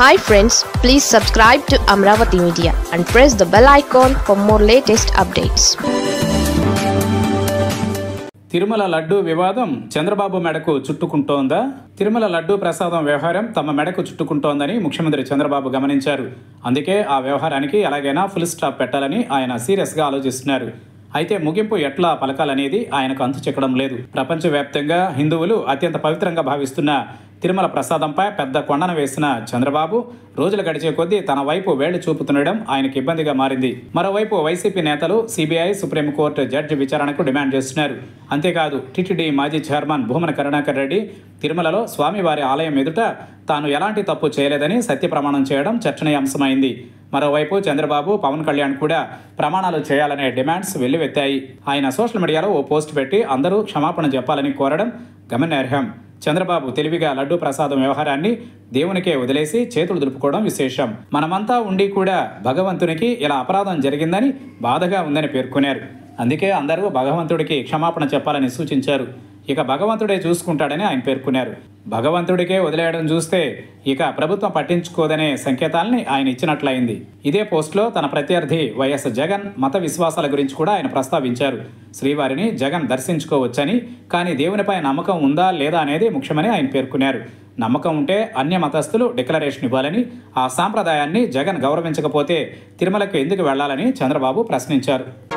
Hi friends please subscribe to Amaravati media and press the bell icon for more latest updates Tirumala laddu వివాదం చంద్రబాబు మెడకు చుట్టుకుంటోందా? తిరుమల లడ్డు ప్రసాదం వ్యవహారం తమ మెడకు చుట్టుకుంటోందని ముఖ్యమంత్రి చంద్రబాబు గమనించారు. అందుకే ఆ వ్యవహారానికి ఎలాగైనా ఫుల్ స్టాప్ పెట్టాలని ఆయన సీరియస్గా ఆలోచిస్తున్నారు. అయితే ముగింపు ఎట్లా పలకాలనేది ఆయనకు అంతు చెక్కడం లేదు. ప్రపంచవ్యాప్తంగా హిందువులు అత్యంత పవిత్రంగా భావిస్తున్న తిరుమల ప్రసాదంపై పెద్ద కొండన వేసిన చంద్రబాబు రోజులు గడిచే కొద్దీ తన వైపు వేళ్ళు చూపుతుండడం ఆయనకు ఇబ్బందిగా మారింది. మరోవైపు వైసీపీ నేతలు సిబిఐ సుప్రీంకోర్టు జడ్జి విచారణకు డిమాండ్ చేస్తున్నారు. అంతేకాదు టీటీడీ మాజీ చైర్మన్ భూమన కరుణాకర్ రెడ్డి తిరుమలలో స్వామివారి ఆలయం ఎదుట తాను ఎలాంటి తప్పు చేయలేదని సత్యప్రమాణం చేయడం చర్చనీయాంశమైంది. మరోవైపు చంద్రబాబు పవన్ కళ్యాణ్ కూడా ప్రమాణాలు చేయాలనే డిమాండ్స్ వెల్లువెత్తాయి. ఆయన సోషల్ మీడియాలో ఓ పోస్ట్ పెట్టి అందరూ క్షమాపణ చెప్పాలని కోరడం గమనార్హం. చంద్రబాబు తెలివిగా లడ్డు ప్రసాదం వ్యవహారాన్ని దేవునికే వదిలేసి చేతులు దులుపుకోవడం విశేషం. మనమంతా ఉండి కూడా భగవంతునికి ఇలా అపరాధం జరిగిందని బాధగా ఉందని పేర్కొన్నారు. అందుకే అందరూ భగవంతుడికి క్షమాపణ చెప్పాలని సూచించారు. ఇక భగవంతుడే చూసుకుంటాడని ఆయన పేర్కొన్నారు. భగవంతుడికే వదిలేయడం చూస్తే ఇక ప్రభుత్వం పట్టించుకోదనే సంకేతాల్ని ఆయన ఇచ్చినట్లయింది. ఇదే పోస్టులో తన ప్రత్యర్థి వైఎస్ జగన్ మత విశ్వాసాల గురించి కూడా ఆయన ప్రస్తావించారు. శ్రీవారిని జగన్ దర్శించుకోవచ్చని కానీ దేవునిపై నమ్మకం ఉందా లేదా అనేది ముఖ్యమని ఆయన పేర్కొన్నారు. నమ్మకం ఉంటే అన్య మతస్థులు డిక్లరేషన్ ఇవ్వాలని ఆ సాంప్రదాయాన్ని జగన్ గౌరవించకపోతే తిరుమలకు ఎందుకు వెళ్ళాలని చంద్రబాబు ప్రశ్నించారు.